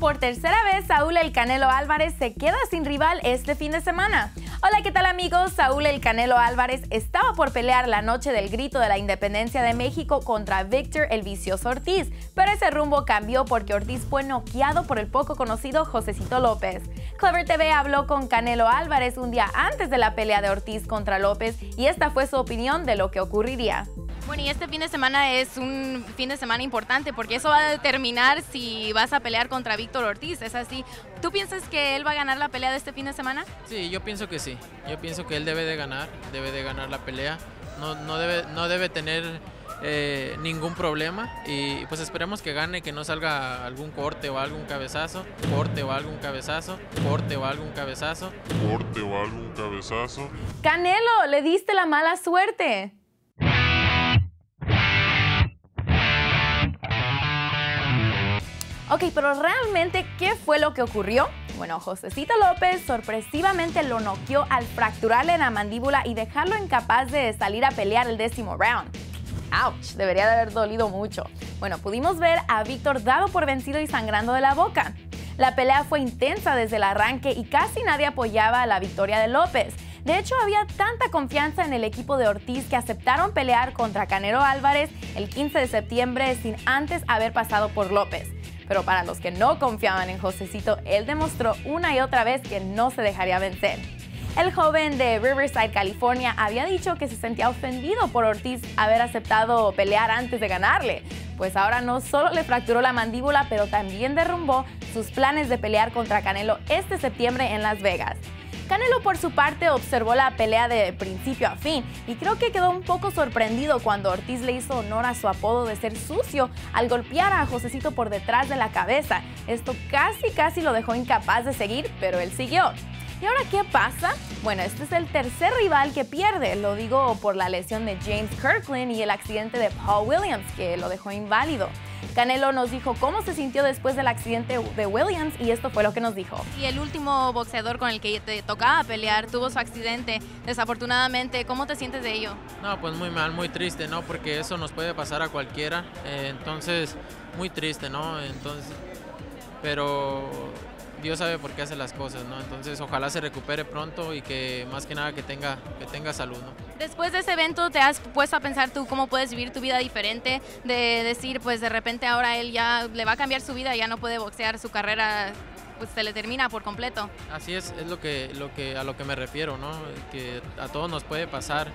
por tercera vez, Saúl El Canelo Álvarez se queda sin rival este fin de semana. Hola, ¿qué tal amigos? Saúl El Canelo Álvarez estaba por pelear la noche del grito de la independencia de México contra Víctor El Vicioso Ortiz, pero ese rumbo cambió porque Ortiz fue noqueado por el poco conocido Josecito López. Clever TV habló con Canelo Álvarez un día antes de la pelea de Ortiz contra López y esta fue su opinión de lo que ocurriría. Bueno, y este fin de semana es un fin de semana importante porque eso va a determinar si vas a pelear contra Víctor Ortiz, ¿es así? ¿Tú piensas que él va a ganar la pelea de este fin de semana? Sí, yo pienso que sí. Yo pienso que él debe de ganar, debe de ganar la pelea. No, no, debe, no debe tener eh, ningún problema y pues esperemos que gane, que no salga algún corte o algún cabezazo, corte o algún cabezazo, corte o algún cabezazo, corte o algún cabezazo. Canelo, le diste la mala suerte. Ok, pero realmente, ¿qué fue lo que ocurrió? Bueno, Josecito López sorpresivamente lo noqueó al fracturarle la mandíbula y dejarlo incapaz de salir a pelear el décimo round. ¡Auch! Debería de haber dolido mucho. Bueno, pudimos ver a Víctor dado por vencido y sangrando de la boca. La pelea fue intensa desde el arranque y casi nadie apoyaba la victoria de López. De hecho, había tanta confianza en el equipo de Ortiz que aceptaron pelear contra Canelo Álvarez el 15 de septiembre sin antes haber pasado por López. Pero para los que no confiaban en Josecito, él demostró una y otra vez que no se dejaría vencer. El joven de Riverside, California, había dicho que se sentía ofendido por Ortiz haber aceptado pelear antes de ganarle, pues ahora no solo le fracturó la mandíbula, pero también derrumbó sus planes de pelear contra Canelo este septiembre en Las Vegas. Canelo por su parte observó la pelea de principio a fin y creo que quedó un poco sorprendido cuando Ortiz le hizo honor a su apodo de ser sucio al golpear a Josecito por detrás de la cabeza. Esto casi casi lo dejó incapaz de seguir, pero él siguió. ¿Y ahora qué pasa? Bueno, este es el tercer rival que pierde, lo digo por la lesión de James Kirkland y el accidente de Paul Williams, que lo dejó inválido. Canelo nos dijo cómo se sintió después del accidente de Williams y esto fue lo que nos dijo. Y el último boxeador con el que te tocaba pelear tuvo su accidente, desafortunadamente, ¿cómo te sientes de ello? No, pues muy mal, muy triste, ¿no? Porque eso nos puede pasar a cualquiera, eh, entonces muy triste, ¿no? Entonces, pero Dios sabe por qué hace las cosas, ¿no? Entonces ojalá se recupere pronto y que más que nada que tenga, que tenga salud, ¿no? Después de ese evento, ¿te has puesto a pensar tú cómo puedes vivir tu vida diferente? De decir, pues de repente ahora él ya le va a cambiar su vida, ya no puede boxear, su carrera pues se le termina por completo. Así es, es lo que, lo que, a lo que me refiero, ¿no? Que a todos nos puede pasar.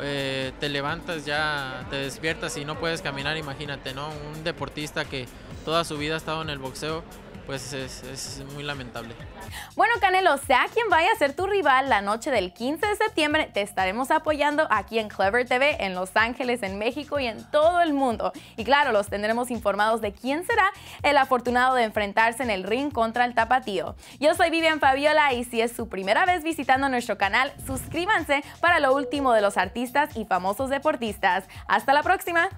Eh, te levantas ya, te despiertas y no puedes caminar, imagínate, ¿no? Un deportista que toda su vida ha estado en el boxeo, pues es, muy lamentable. Bueno, Canelo, sea quien vaya a ser tu rival la noche del 15 de septiembre, te estaremos apoyando aquí en Clever TV, en Los Ángeles, en México y en todo el mundo. Y claro, los tendremos informados de quién será el afortunado de enfrentarse en el ring contra el tapatío. Yo soy Vivian Fabiola y si es su primera vez visitando nuestro canal, suscríbanse para lo último de los artistas y famosos deportistas. Hasta la próxima.